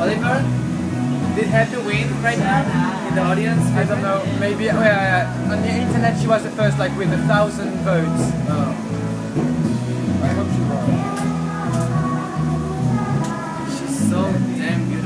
Oliver? Did have to win right now in the audience? I don't know. Maybe oh, yeah, yeah. on the internet she was the first, like with a thousand votes. Oh. I hope she won. She's so damn beautiful.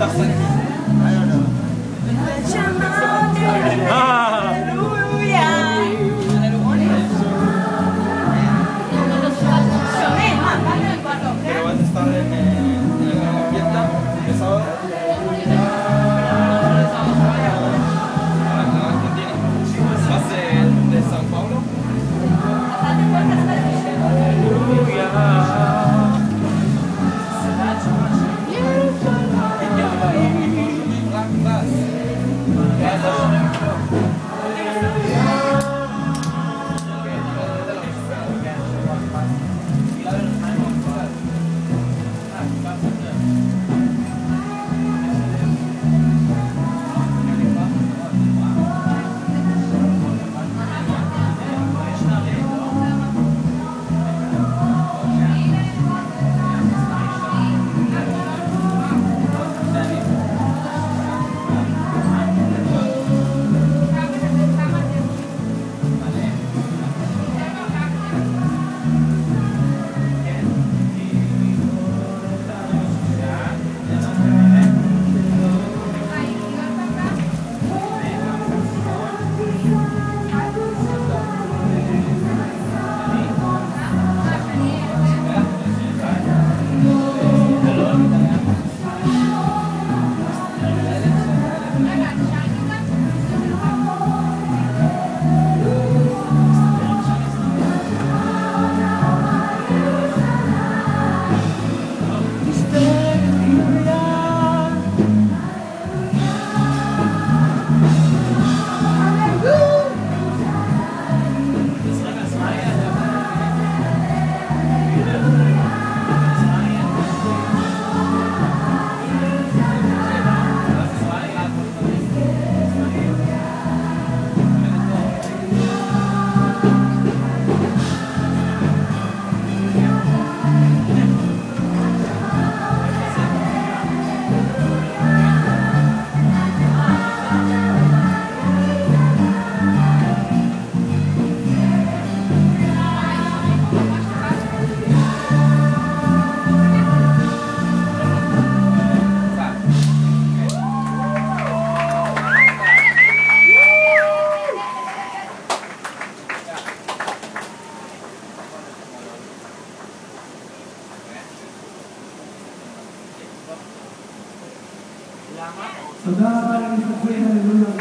감사합니다. Salamat. Salamat. Salamat. Salamat. Salamat.